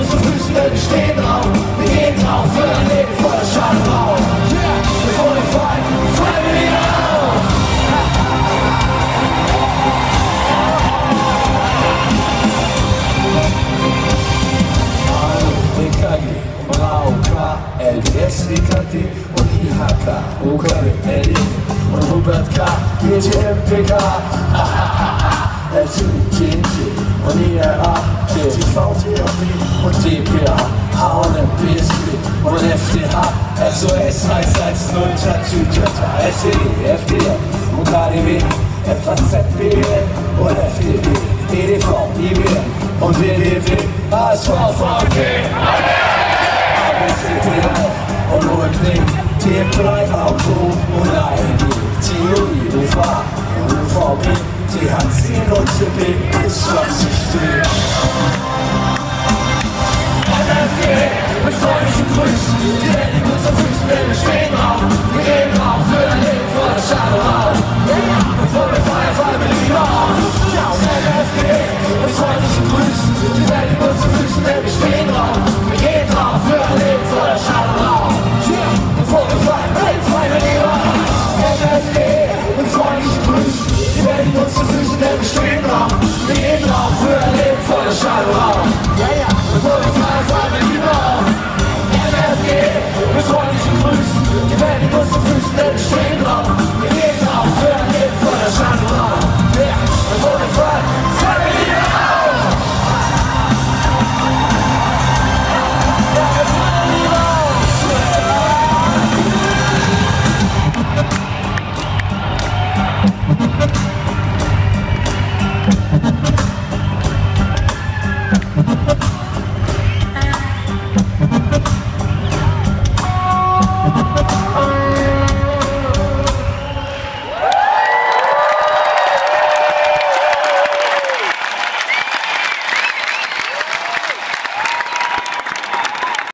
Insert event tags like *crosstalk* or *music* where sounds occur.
unsere Füße, wir stehen drauf. Wir gehen drauf für ein Leben voller Schadenraum. Yeah, bevor wir fallen, fallen wir wieder auf. BKG, Brauka, LDS, WKD und IHK, UKW, LD und Hubert K, GTMPK, LTU, *laughs* TNT und IRA, TTV, THW und DPA, und FDH, SOS, 110, Tatütata, SED, FDR und KDW, FAZ, BWL und FDP, EDV, IBM und WDW, ASV, VfB, ABCDF und OMD, TM3, Auto und AED, Theorie, UFA und UVP, THC Grüßen, die Welt in unseren Füßen, denn wir stehen drauf, wir gehen drauf, für ein Leben voller Schaderaum. Bevor wir feiern, fallen wir lieber auf. MFG, mit freundlichen Grüßen, die Welt in unseren Füßen, denn wir stehen drauf, wir gehen drauf, für ein Leben voller Schaderaum. Bevor wir feiern, fallen wir lieber auf. MFG, mit freundlichen Grüßen, die Welt in unseren Füßen, denn wir stehen drauf, wir gehen drauf, für ein Leben voller Schaderaum. Bevor wir